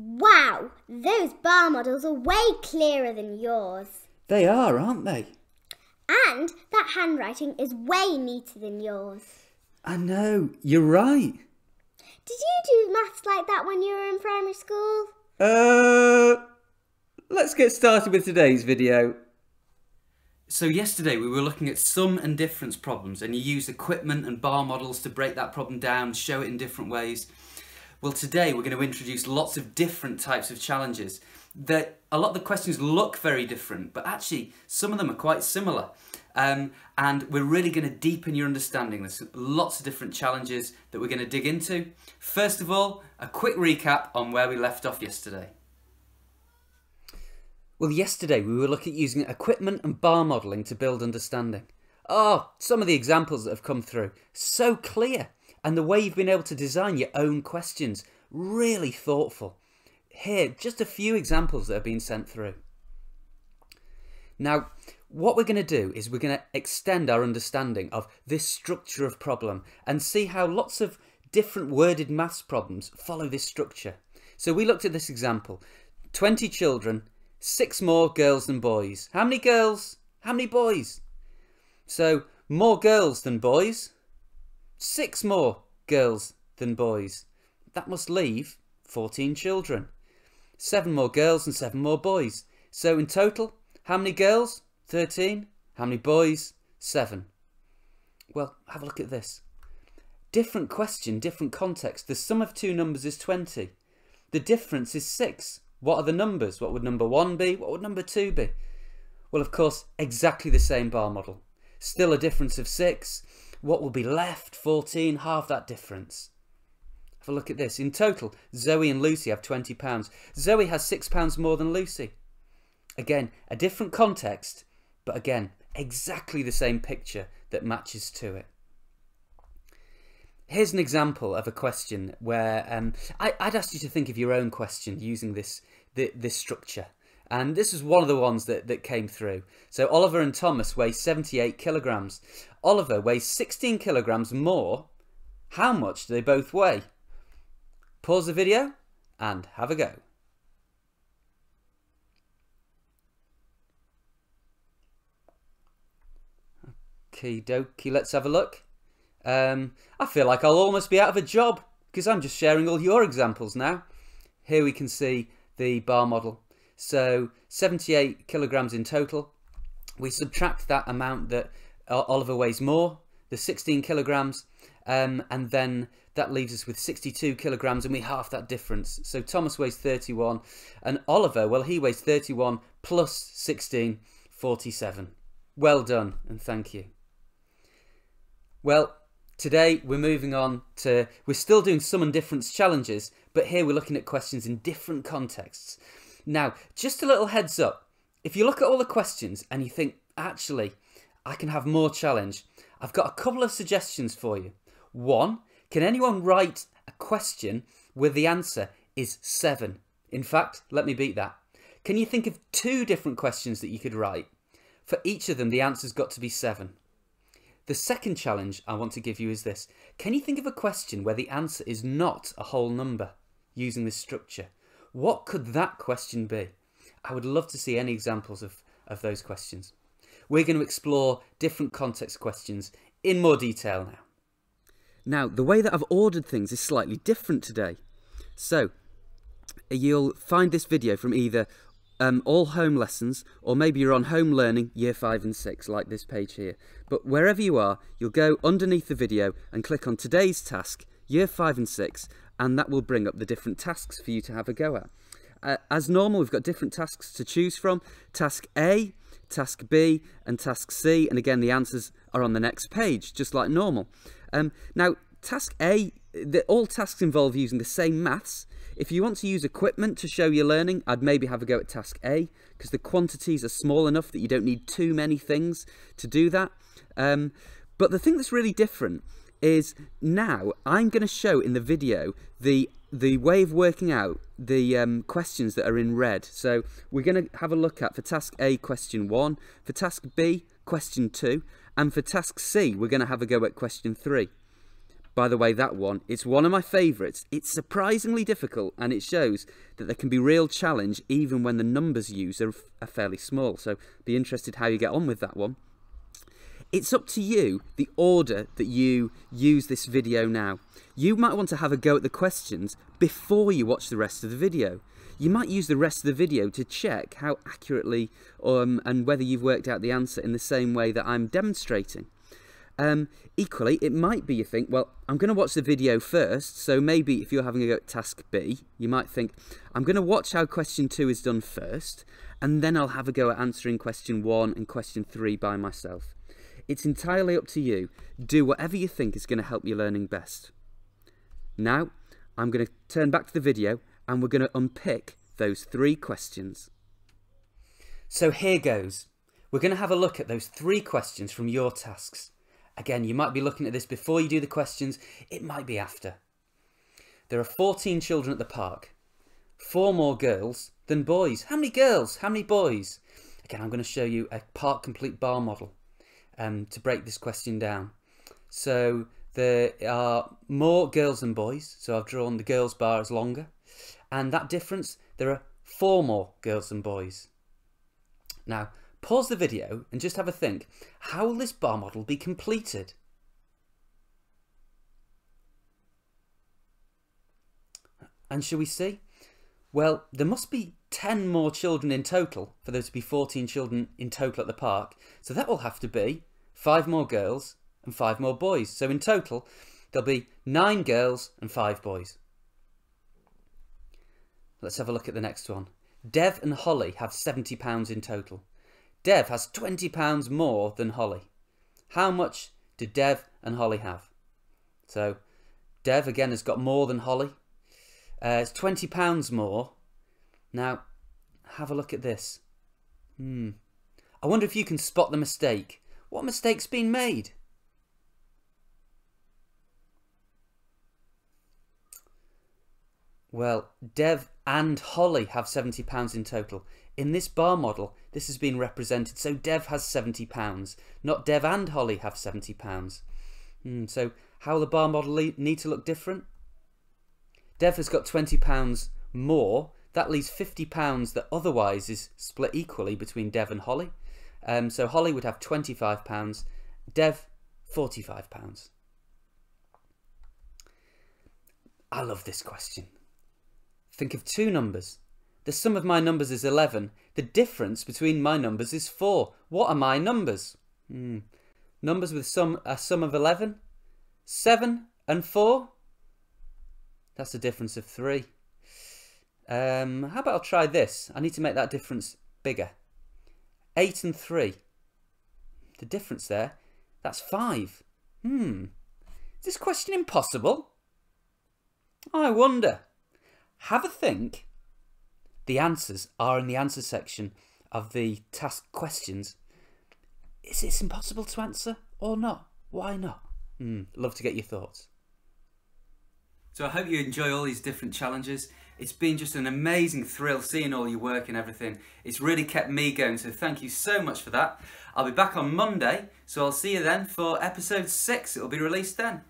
Wow, those bar models are way clearer than yours. They are, aren't they? And that handwriting is way neater than yours. I know, you're right. Did you do maths like that when you were in primary school? Uh, let's get started with today's video. So yesterday we were looking at sum and difference problems and you used equipment and bar models to break that problem down, show it in different ways. Well today we're going to introduce lots of different types of challenges. That a lot of the questions look very different but actually some of them are quite similar. Um, and we're really going to deepen your understanding. There's lots of different challenges that we're going to dig into. First of all, a quick recap on where we left off yesterday. Well, yesterday we were looking at using equipment and bar modelling to build understanding. Oh, some of the examples that have come through, so clear. And the way you've been able to design your own questions, really thoughtful. Here, just a few examples that have been sent through. Now, what we're going to do is we're going to extend our understanding of this structure of problem and see how lots of different worded maths problems follow this structure. So we looked at this example. 20 children, six more girls than boys. How many girls? How many boys? So more girls than boys, six more girls than boys. That must leave 14 children. Seven more girls and seven more boys. So in total, how many girls? 13. How many boys? 7. Well, have a look at this. Different question, different context. The sum of two numbers is 20. The difference is 6. What are the numbers? What would number 1 be? What would number 2 be? Well, of course, exactly the same bar model. Still a difference of 6. What will be left? 14, half that difference. Have a look at this. In total, Zoe and Lucy have £20. Zoe has £6 more than Lucy. Again, a different context, but again, exactly the same picture that matches to it. Here's an example of a question where um, I, would ask you to think of your own question using this, this structure. And this is one of the ones that, that came through. So Oliver and Thomas weigh 78 kilograms. Oliver weighs 16 kilograms more. How much do they both weigh? Pause the video and have a go. Okie dokie, let's have a look. Um, I feel like I'll almost be out of a job because I'm just sharing all your examples now. Here we can see the bar model. So 78 kilograms in total. We subtract that amount that Oliver weighs more, the 16 kilograms, um, and then that leaves us with 62 kilograms and we half that difference. So Thomas weighs 31 and Oliver, well, he weighs 31 plus 16, 47. Well done and thank you. Well, today we're moving on to, we're still doing sum and difference challenges, but here we're looking at questions in different contexts. Now, just a little heads up, if you look at all the questions and you think, actually, I can have more challenge, I've got a couple of suggestions for you. One, can anyone write a question where the answer is seven? In fact, let me beat that. Can you think of two different questions that you could write? For each of them, the answer's got to be seven. The second challenge I want to give you is this. Can you think of a question where the answer is not a whole number using this structure? What could that question be? I would love to see any examples of, of those questions. We're going to explore different context questions in more detail now. Now, the way that I've ordered things is slightly different today. So, you'll find this video from either um, all home lessons, or maybe you're on home learning year 5 and 6, like this page here. But wherever you are, you'll go underneath the video and click on today's task, year 5 and 6, and that will bring up the different tasks for you to have a go at. Uh, as normal, we've got different tasks to choose from. Task A, Task B, and Task C, and again, the answers are on the next page, just like normal. Um, now, Task A, the, all tasks involve using the same maths, if you want to use equipment to show your learning, I'd maybe have a go at task A, because the quantities are small enough that you don't need too many things to do that. Um, but the thing that's really different is now I'm going to show in the video the the way of working out the um, questions that are in red. So we're going to have a look at for task A question 1, for task B question 2, and for task C we're going to have a go at question 3. by the way, that one, it's one of my favourites. It's surprisingly difficult and it shows that there can be real challenge even when the numbers used are, are fairly small. So be interested how you get on with that one. It's up to you the order that you use this video now. You might want to have a go at the questions before you watch the rest of the video. You might use the rest of the video to check how accurately um, and whether you've worked out the answer in the same way that I'm demonstrating. Um, equally, it might be you think, well, I'm going to watch the video first, so maybe if you're having a go at task B, you might think, I'm going to watch how question two is done first, and then I'll have a go at answering question one and question three by myself. It's entirely up to you. Do whatever you think is going to help your learning best. Now, I'm going to turn back to the video and we're going to unpick those three questions. So here goes. We're going to have a look at those three questions from your tasks. Again, you might be looking at this before you do the questions, it might be after. There are 14 children at the park. Four more girls than boys. How many girls? How many boys? Again, I'm going to show you a park complete bar model um, to break this question down. So there are more girls than boys, so I've drawn the girls bar as longer. And that difference, there are four more girls than boys. Now, pause the video and just have a think. How will this bar model be completed? And shall we see? Well, there must be 10 more children in total for there to be 14 children in total at the park. So that will have to be five more girls and five more boys. So in total, there'll be nine girls and five boys. Let's have a look at the next one. Dev and Holly have £70 in total. Dev has £20 more than Holly. How much do Dev and Holly have? So Dev again has got more than Holly. Uh, it's £20 more. Now, have a look at this. Hmm. I wonder if you can spot the mistake. What mistake's been made? Well, Dev and Holly have £70 in total. In this bar model, this has been represented, so Dev has £70, not Dev and Holly have £70. Hmm, so how will the bar model need to look different? Dev has got £20 more, that leaves £50 that otherwise is split equally between Dev and Holly. Um, so Holly would have £25, Dev £45. I love this question. Think of two numbers. The sum of my numbers is 11. The difference between my numbers is 4. What are my numbers? Hmm. Numbers with sum, a sum of 11? 7 and 4? That's a difference of 3. Um, how about I'll try this? I need to make that difference bigger. 8 and 3. The difference there, that's 5. Hmm. Is this question impossible? I wonder. Have a think. The answers are in the answer section of the task questions. Is this impossible to answer or not? Why not? Hmm. Love to get your thoughts. So I hope you enjoy all these different challenges. It's been just an amazing thrill seeing all your work and everything. It's really kept me going, so thank you so much for that. I'll be back on Monday, so I'll see you then for episode 6. It'll be released then.